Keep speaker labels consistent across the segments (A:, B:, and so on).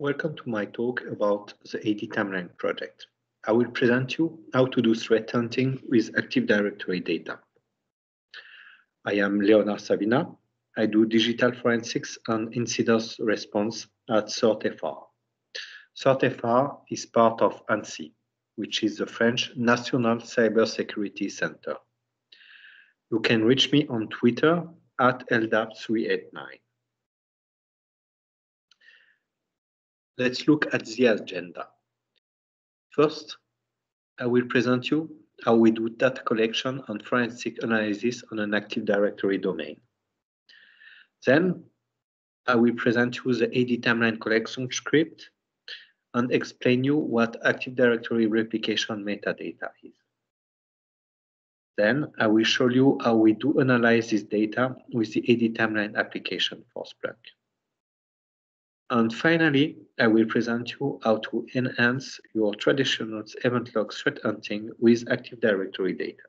A: Welcome to my talk about the AD Timeline project. I will present you how to do threat hunting with Active Directory data. I am Leonard Savina. I do digital forensics and incident response at CERT-FR. CERT-FR is part of ANSSI, which is the French National Cybersecurity Center. You can reach me on Twitter at LDAP389. Let's look at the agenda. First, I will present you how we do data collection and forensic analysis on an Active Directory domain. Then, I will present you the AD timeline collection script and explain you what Active Directory replication metadata is. Then I will show you how we do analyze this data with the AD timeline application for Splunk. And finally, I will present you how to enhance your traditional event log threat hunting with Active Directory data.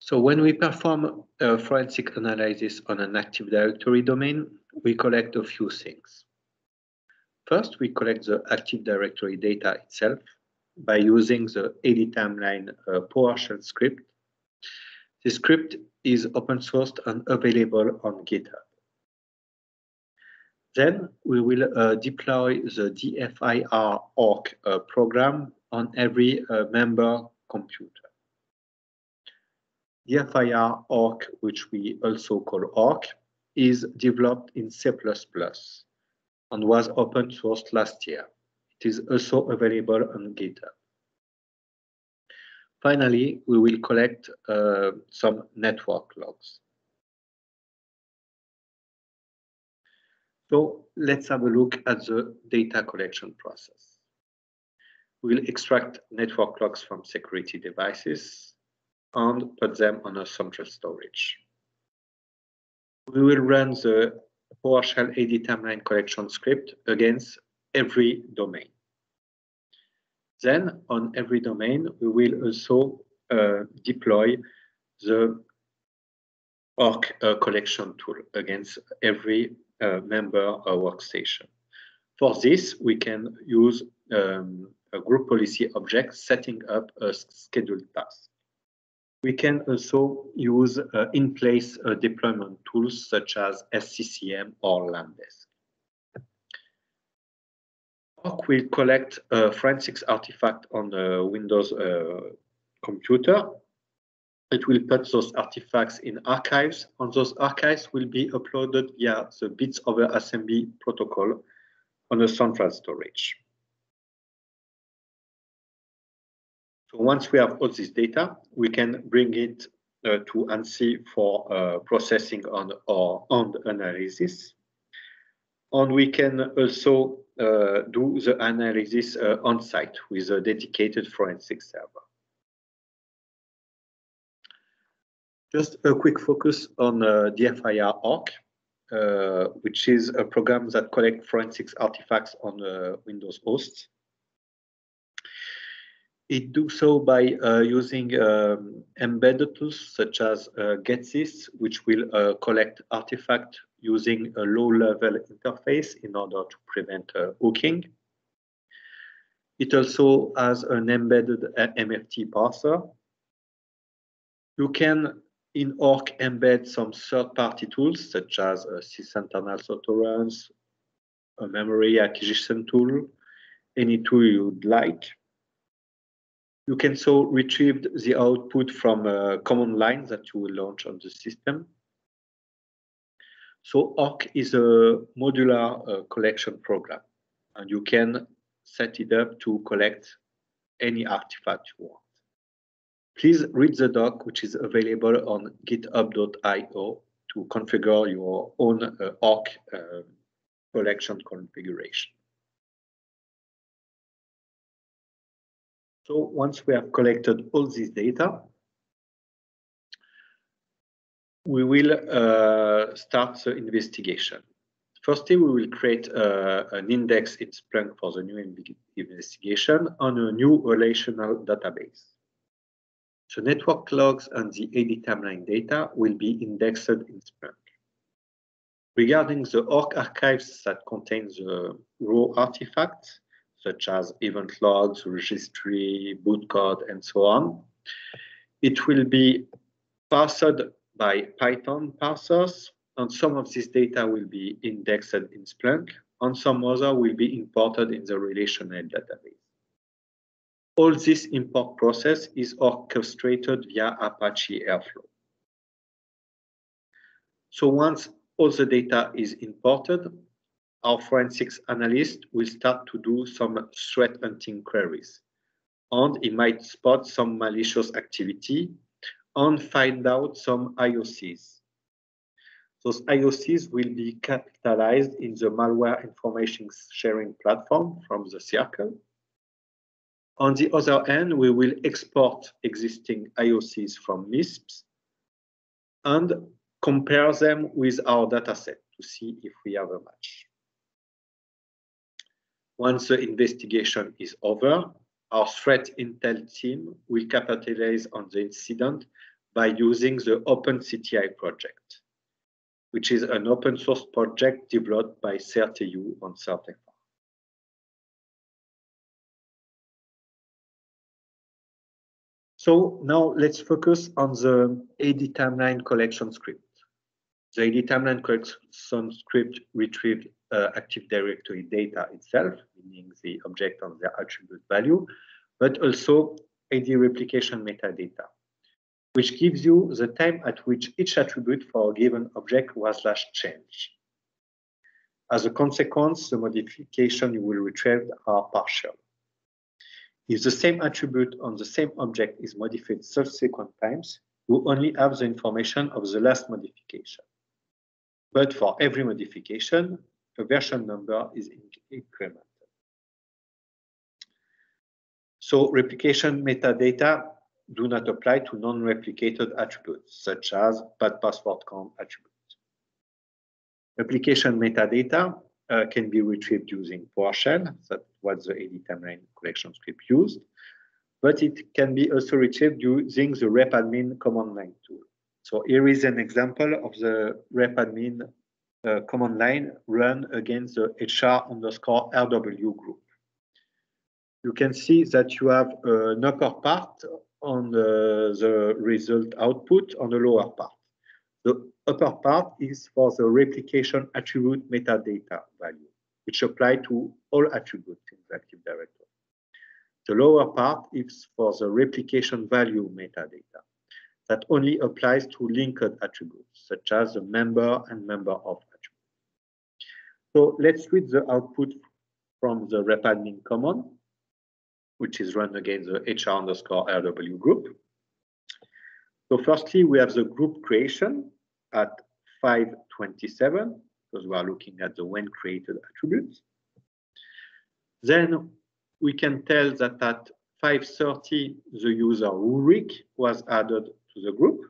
A: So when we perform a forensic analysis on an Active Directory domain, we collect a few things. First, we collect the Active Directory data itself by using the AD timeline uh, PowerShell script. The script is open sourced and available on GitHub. Then we will uh, deploy the DFIR orc uh, program on every uh, member computer. DFIR orc, which we also call orc, is developed in C++ and was open sourced last year. It is also available on GitHub. Finally, we will collect uh, some network logs. So let's have a look at the data collection process. We'll extract network logs from security devices and put them on a central storage. We will run the PowerShell AD timeline collection script against every domain. Then on every domain, we will also uh, deploy the orc uh, collection tool against every uh, member workstation. For this, we can use um, a group policy object setting up a scheduled task. We can also use uh, in-place uh, deployment tools such as SCCM or Landesk. Orc will collect a forensics artifact on the Windows uh, computer. It will put those artifacts in archives, and those archives will be uploaded via the bits over assembly protocol on a central storage. So once we have all this data, we can bring it uh, to ANSSI for uh, processing on or on analysis. And we can also do the analysis uh, on site with a dedicated forensic server. Just a quick focus on uh, DFIR orc, uh, which is a program that collects forensics artifacts on uh, Windows hosts. It do so by uh, using um, embedded tools such as uh, GetThis, which will uh, collect artifact using a low-level interface in order to prevent uh, hooking. It also has an embedded uh, MFT parser. You can in ORC embed some third-party tools such as a sysinternal autorunner, a memory acquisition tool, any tool you'd like. You can so retrieve the output from a command line that you will launch on the system. So ORC is a modular uh, collection program, and you can set it up to collect any artifact you want. Please read the doc, which is available on github.io to configure your own uh, ORC uh, collection configuration. So once we have collected all this data, we will uh, start the investigation. Firstly, we will create uh, an index in Splunk for the new investigation on a new relational database. The network logs and the AD timeline data will be indexed in Splunk. Regarding the ORC archives that contain the raw artifacts, such as event logs, registry, boot code, and so on, it will be parsed by Python parsers, and some of this data will be indexed in Splunk, and some other will be imported in the relational database. All this import process is orchestrated via Apache Airflow. So once all the data is imported, our forensics analyst will start to do some threat hunting queries. And it might spot some malicious activity and find out some IOCs. Those IOCs will be capitalized in the malware information sharing platform from the CIRCL. On the other hand, we will export existing IOCs from MISPs and compare them with our dataset to see if we have a match. Once the investigation is over, our threat intel team will capitalize on the incident by using the OpenCTI project, which is an open source project developed by CertEU on CERT-FR. So now let's focus on the AD timeline collection script. The AD timeline collection script retrieved uh, Active Directory data itself, meaning the object and the attribute value, but also AD replication metadata, which gives you the time at which each attribute for a given object was last changed. As a consequence, the modification you will retrieve are partial. If the same attribute on the same object is modified subsequent times, you only have the information of the last modification. But for every modification, a version number is incremented. So replication metadata do not apply to non-replicated attributes, such as bad password count attributes. Replication metadata uh, can be retrieved using PowerShell. That's what the AD timeline collection script used. But it can be also retrieved using the repadmin command line tool. So here is an example of the repadmin uh, command line run against the HR underscore RW group. You can see that you have an upper part on the, the result output on the lower part. The upper part is for the replication attribute metadata value, which apply to all attributes in the Active Directory. The lower part is for the replication value metadata that only applies to linked attributes, such as the member and member of attribute. So let's read the output from the repadmin command, which is run against the HR underscore RW group. So firstly, we have the group creation at 527, because we are looking at the when created attributes. Then we can tell that at 530, the user Ulrich was added to the group.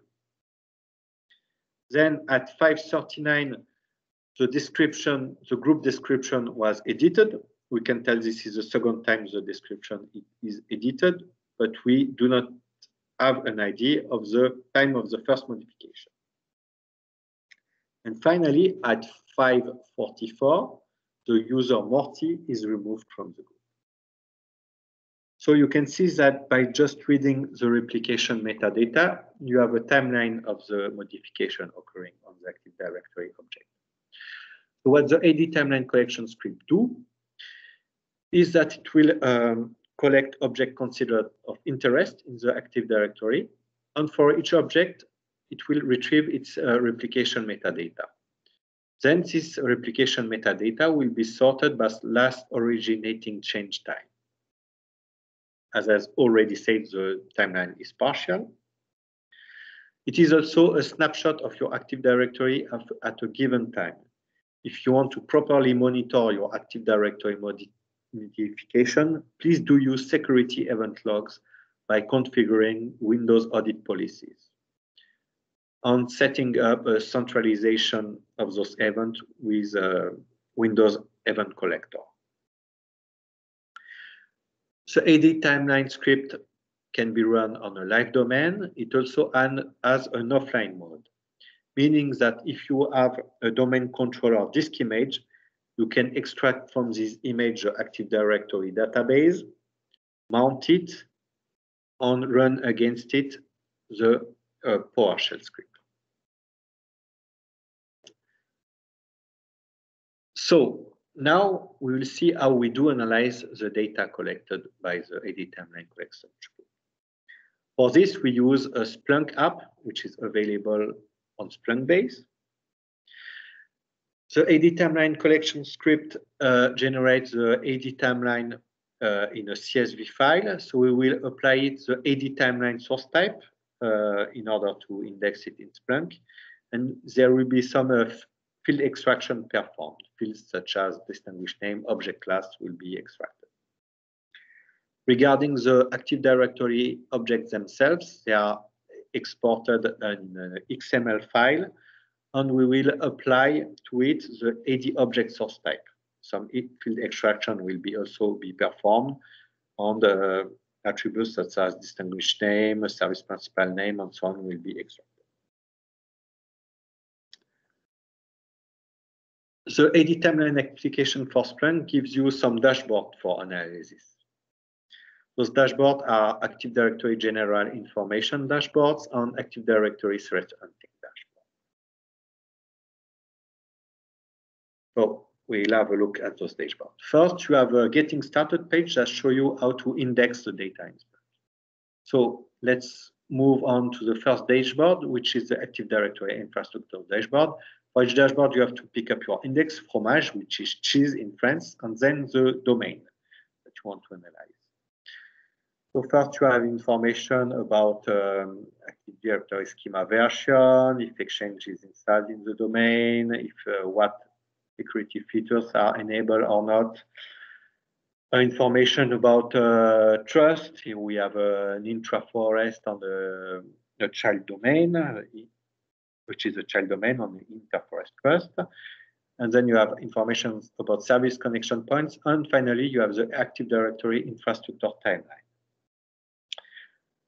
A: Then at 539, the description, the group description was edited. We can tell this is the second time the description is edited, but we do not have an idea of the time of the first modification. And finally, at 544, the user Morty is removed from the group. So you can see that by just reading the replication metadata, you have a timeline of the modification occurring on the Active Directory object. So what the AD timeline collection script do is that it will um, collect object considered of interest in the Active Directory. And for each object, it will retrieve its uh, replication metadata. Then this replication metadata will be sorted by last originating change time. As I've already said, the timeline is partial. It is also a snapshot of your Active Directory at a given time. If you want to properly monitor your Active Directory modification, please do use security event logs by configuring Windows audit policies on setting up a centralization of those events with a Windows Event Collector. So AD timeline script can be run on a live domain. It also has an offline mode. meaning that if you have a domain controller disk image, you can extract from this image the Active Directory database, mount it, and run against it the uh, PowerShell script. So now we will see how we do analyze the data collected by the AD timeline collection. For this, we use a Splunk app, which is available on Splunk base. The AD timeline collection script uh, generates the AD timeline uh, in a CSV file. So we will apply it the AD timeline source type uh, in order to index it in Splunk. And there will be some uh, field extraction performed. Fields such as distinguished name, object class will be extracted. Regarding the Active Directory objects themselves, they are exported in an XML file, and we will apply to it the AD object source type. Some field extraction will be also be performed on the uh, attributes such as distinguished name, service principal name, and so on will be extracted. The AD timeline application for Splunk gives you some dashboard for analysis. Those dashboards are Active Directory general information dashboards and Active Directory threat hunting So we'll have a look at those dashboards. First, you have a getting started page that show you how to index the data in. So let's move on to the first dashboard, which is the Active Directory infrastructure dashboard. For each dashboard, you have to pick up your index, fromage, which is cheese in France, and then the domain that you want to analyze. So first, you have information about um, Active Directory schema version, if Exchange is installed in the domain, if uh, what security features are enabled or not. Uh, information about uh, trust. Here we have uh, an intra-forest on the, the child domain, which is a child domain on the interforest trust. And then you have information about service connection points. And finally, you have the Active Directory infrastructure timeline,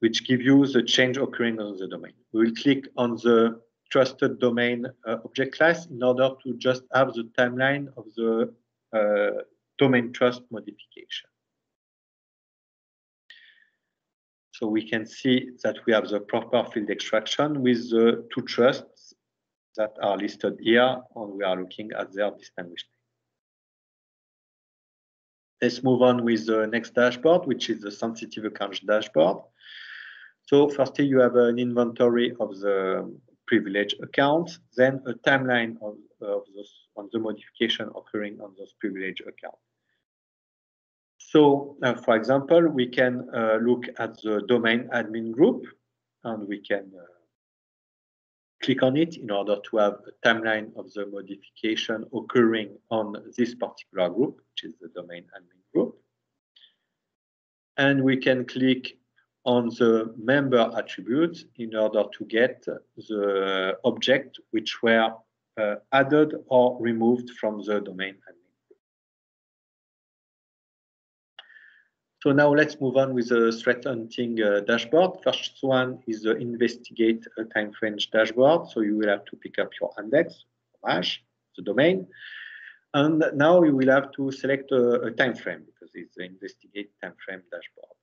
A: which give you the change occurring on the domain. We will click on the trusted domain uh, object class in order to just have the timeline of the uh, domain trust modification. So we can see that we have the proper field extraction with the two trusts that are listed here, and we are looking at their distinguished name. Let's move on with the next dashboard, which is the sensitive accounts dashboard. So firstly, you have an inventory of the privilege accounts, then a timeline of, of those, on the modification occurring on those privilege accounts. So, uh, for example, we can uh, look at the domain admin group and we can uh, click on it in order to have a timeline of the modification occurring on this particular group, which is the domain admin group. And we can click on the member attributes in order to get the object which were uh, added or removed from the domain admin. So now let's move on with the threat hunting uh, dashboard. First one is the investigate time frame dashboard. So you will have to pick up your index, hash, the domain. And now you will have to select a, a time frame because it's the investigate time frame dashboard.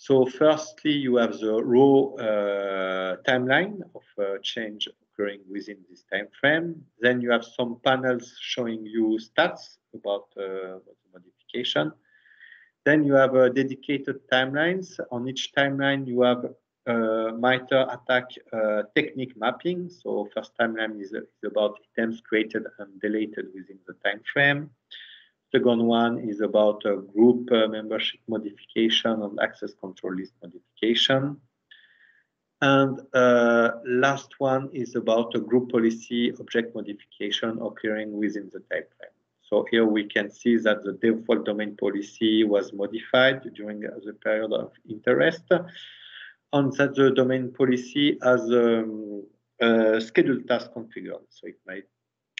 A: So firstly, you have the raw uh, timeline of uh, change occurring within this time frame. Then you have some panels showing you stats about uh, the modification. Then you have dedicated timelines. On each timeline, you have uh, MITRE ATT&CK uh, technique mapping. So first timeline is, is, about items created and deleted within the time frame. Second one is about a group uh, membership modification and access control list modification. And uh, last one is about a group policy object modification occurring within the time frame. So here we can see that the default domain policy was modified during the period of interest and that the domain policy has um, a scheduled task configured. So it might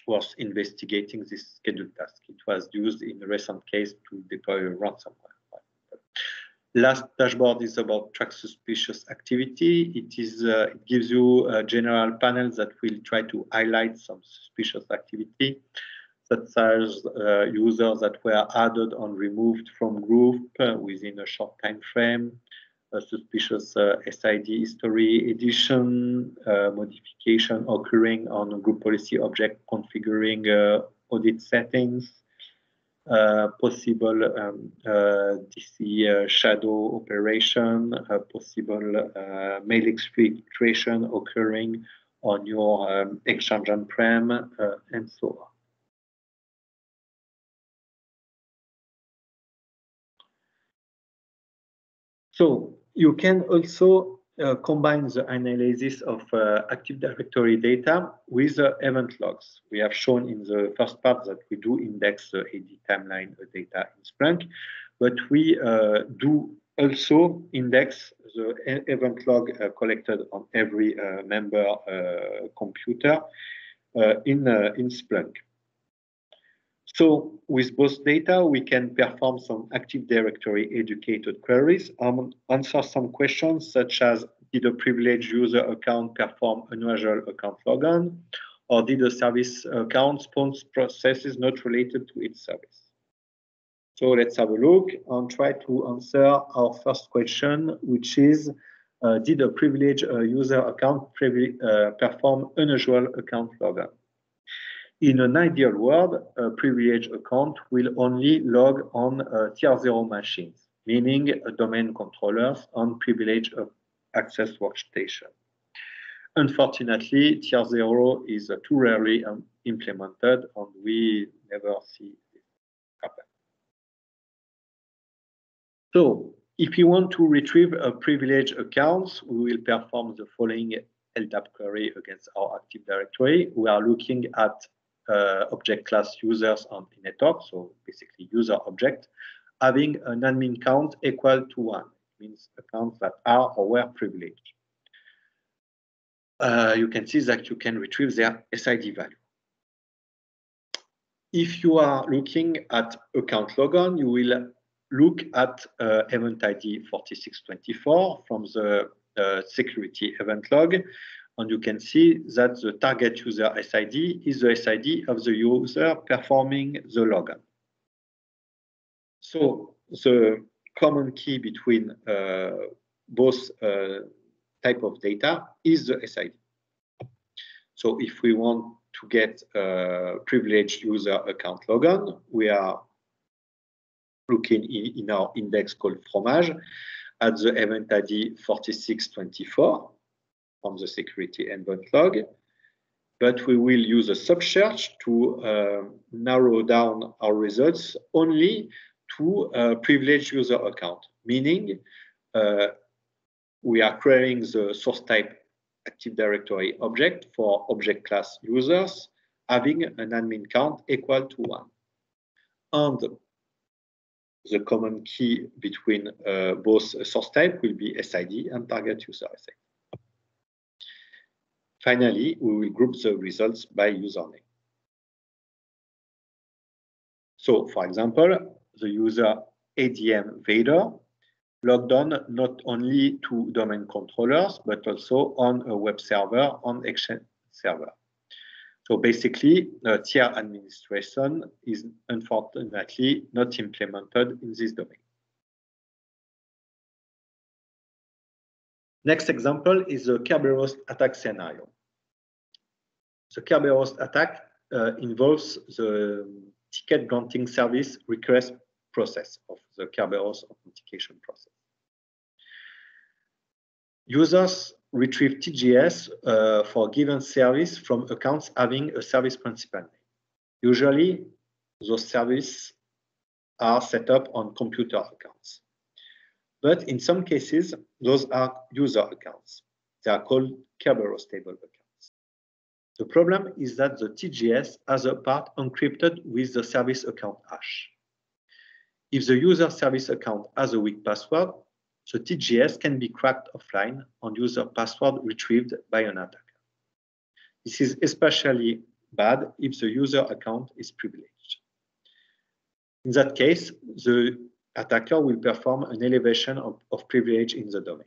A: was investigating this scheduled task. It was used in a recent case to deploy a ransomware. Last dashboard is about track suspicious activity. It is uh, it gives you a general panel that will try to highlight some suspicious activity, such as uh, users that were added or removed from group uh, within a short time frame, suspicious uh, SID history addition, uh, modification occurring on group policy object configuring uh, audit settings, uh, possible um, uh, DC uh, shadow operation, possible mail exfiltration occurring on your um, Exchange on-prem, and so on. So you can also uh, combines the analysis of uh, Active Directory data with the event logs. We have shown in the first part that we do index the AD timeline data in Splunk, but we uh, do also index the event log uh, collected on every uh, member uh, computer in, in Splunk. So with both data, we can perform some Active Directory educated queries and answer some questions such as did a privileged user account perform unusual account logon or did a service account sponsor processes not related to its service? So let's have a look and try to answer our first question, which is, uh, did a privileged uh, user account uh, perform unusual account logon? In an ideal world, a privileged account will only log on uh, tier zero machines, meaning domain controllers on privileged uh, access workstation. Unfortunately, tier zero is uh, too rarely um, implemented and we never see it happen. So if you want to retrieve a privileged account, we will perform the following LDAP query against our Active Directory. We are looking at uh, object class users on network, so basically user object, having an admin count equal to one, means accounts that are or were privileged. Uh, you can see that you can retrieve their SID value. If you are looking at account logon, you will look at uh, event ID 4624 from the uh, security event log and you can see that the target user SID is the SID of the user performing the logon. So the common key between uh, both uh, type of data is the SID. So if we want to get a privileged user account logon, we are looking in, in our index called fromage at the event ID 4624 from the security event log. But we will use a subsearch to uh, narrow down our results only to a privileged user account, meaning uh, we are querying the source type Active Directory object for object class users having an admin count equal to one. And the common key between uh, both source type will be SID and target user SID. Finally, we will group the results by username. So, for example, the user ADM Vader logged on not only to domain controllers, but also on a web server on Exchange server. So basically, uh, tier administration is unfortunately not implemented in this domain. Next example is the Kerberoast attack scenario. The Kerberoast attack uh, involves the ticket granting service request process of the Kerberos authentication process. Users retrieve TGS uh, for a given service from accounts having a service principal name. Usually, those services are set up on computer accounts. But in some cases, those are user accounts. They are called Kerberoastable accounts. The problem is that the TGS has a part encrypted with the service account hash. If the user service account has a weak password, the TGS can be cracked offline and user password retrieved by an attacker. This is especially bad if the user account is privileged. In that case, the attacker will perform an elevation of, of privilege in the domain.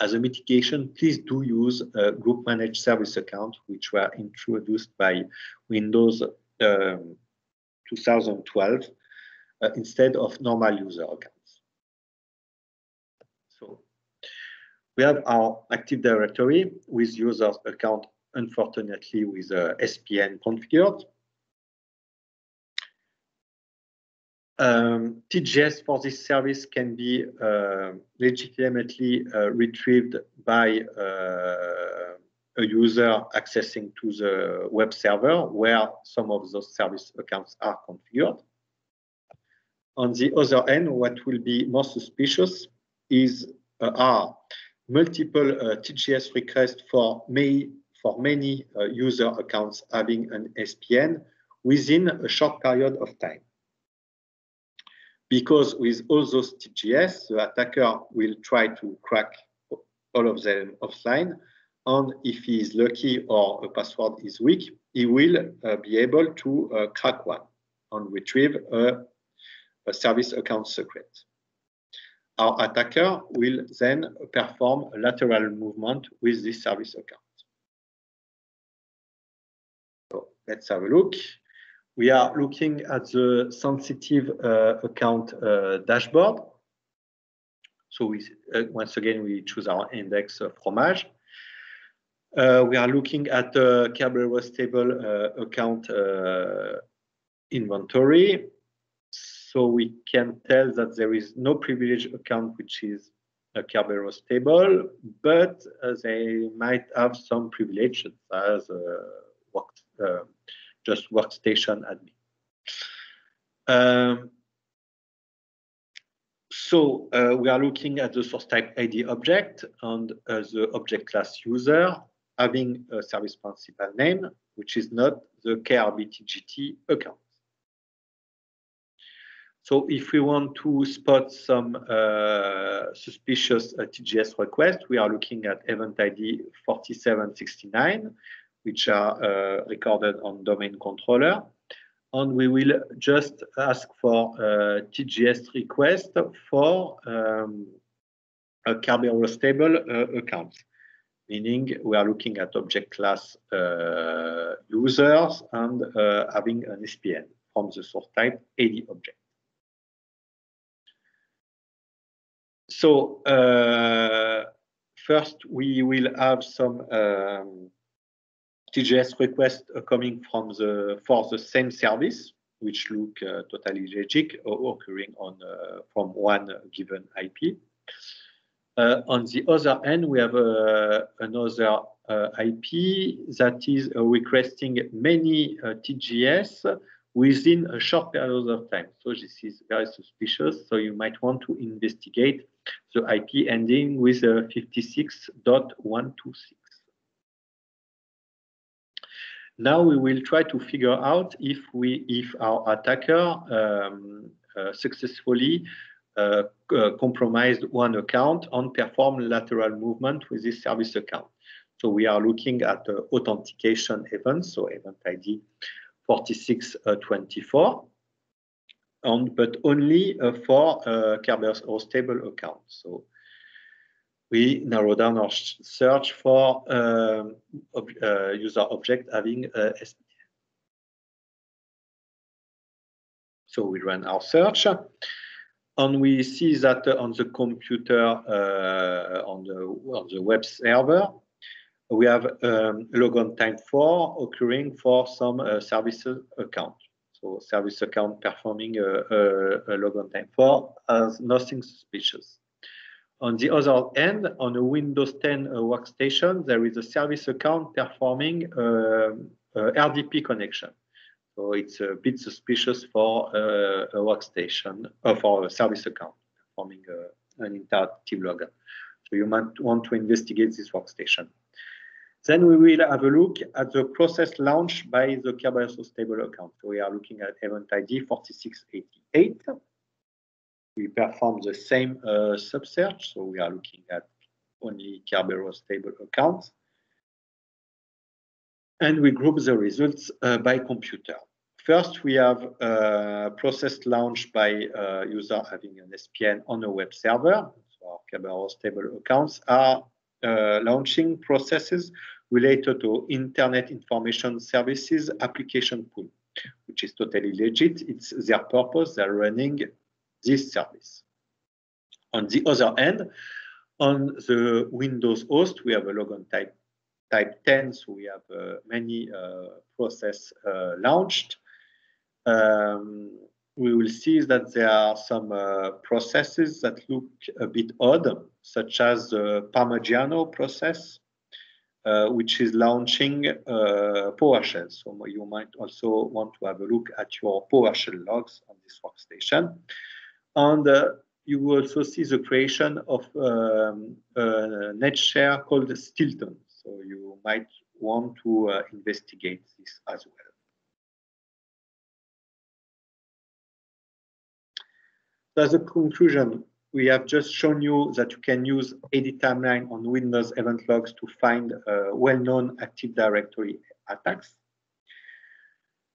A: As a mitigation, please do use a group managed service account, which were introduced by Windows um, 2012 uh, instead of normal user accounts. So we have our Active Directory with users account, unfortunately, with uh, SPN configured. Um, TGS for this service can be uh, legitimately uh, retrieved by uh, a user accessing to the web server where some of those service accounts are configured. On the other end, what will be more suspicious is uh, are multiple uh, TGS requests for, may, for many uh, user accounts having an SPN within a short period of time because with all those TGS, the attacker will try to crack all of them offline. And if he is lucky or a password is weak, he will uh, be able to uh, crack one and retrieve a, a service account secret. Our attacker will then perform a lateral movement with this service account. So let's have a look we are looking at the sensitive uh, account uh, dashboard. So we, uh, once again, we choose our index fromage. Uh, we are looking at the Kerberoastable uh, account uh, inventory. So we can tell that there is no privilege account which is a Kerberoastable, but they might have some privileges as work, just workstation admin. Um, so uh, we are looking at the source type AD object and uh, the object class user having a service principal name, which is not the KRBTGT account. So if we want to spot some uh, suspicious uh, TGS request, we are looking at event ID 4769, which are uh, recorded on domain controller. And we will just ask for a TGS request for um, a Kerberoastable uh, account, meaning we are looking at object class uh, users and uh, having an SPN from the source type AD object. So uh, first, we will have some um, TGS requests coming from the for the same service, which look uh, totally logic, occurring on uh, from one given IP. Uh, on the other end, we have another IP that is requesting many TGS within a short period of time. So this is very suspicious. So you might want to investigate the IP ending with uh, 56.126. Now we will try to figure out if we, if our attacker um, uh, successfully uh, uh, compromised one account and performed lateral movement with this service account. So we are looking at uh, authentication events, so event ID 4624, and but only uh, for uh, Kerberoastable account. So we narrow down our search for um, ob uh, user object having a SPN. So we run our search and we see that on the computer uh, on the on the web server we have um, logon type 4 occurring for some uh, services account so service account performing a, a, a logon type 4 has nothing suspicious on the other end, on a Windows 10 uh, workstation, there is a service account performing uh, RDP connection. So it's a bit suspicious for uh, a workstation, uh, for a service account performing uh, an interactive login. So you might want to investigate this workstation. Then we will have a look at the process launched by the Kerberoastable account. So we are looking at event ID 4688 we perform the same uh, sub-search. So we are looking at only Kerberoastable accounts. And we group the results uh, by computer. First, we have a process launched by a user having an SPN on a web server. So our Kerberoastable accounts are uh, launching processes related to Internet Information Services application pool, which is totally legit. It's their purpose. They're running this service. On the other end, on the Windows host, we have a logon type type 10, so we have uh, many uh, process uh, launched. Um, we will see that there are some uh, processes that look a bit odd, such as the Parmigiano process, uh, which is launching uh, PowerShell. So you might also want to have a look at your PowerShell logs on this workstation. And you will also see the creation of um, a net share called Stilton. So you might want to uh, investigate this as well. As a conclusion, we have just shown you that you can use AD timeline on Windows event logs to find uh, well-known Active Directory attacks.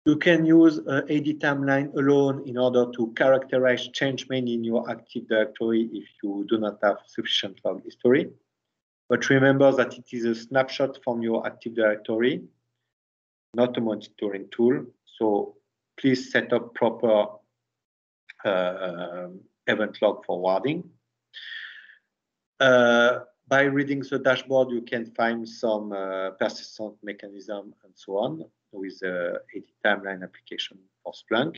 A: You can use uh, AD timeline alone in order to characterize change main in your Active Directory if you do not have sufficient log history. But remember that it is a snapshot from your Active Directory, not a monitoring tool. So please set up proper uh, event log forwarding. Uh, by reading the dashboard, you can find some uh, persistent mechanism and so on with the AD timeline application for Splunk.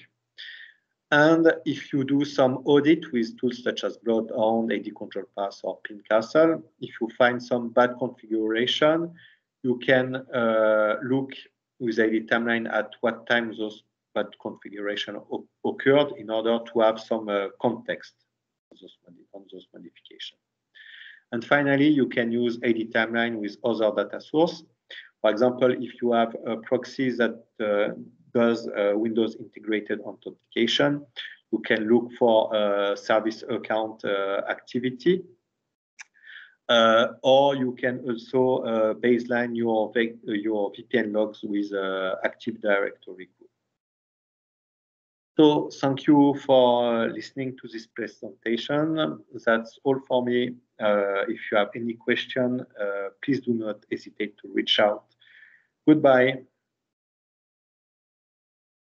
A: And if you do some audit with tools such as Bloodhound, AD Control Paths, or PingCastle, if you find some bad configuration, you can uh, look with AD timeline at what time those bad configuration occurred in order to have some uh, context on those, on those modifications. And finally, you can use AD timeline with other data source. For example, if you have a proxy that uh, does uh, Windows integrated authentication, you can look for a service account uh, activity. Uh, or you can also uh, baseline your, your VPN logs with Active Directory so thank you for listening to this presentation. That's all for me. Uh, if you have any question, uh, please do not hesitate to reach out. Goodbye.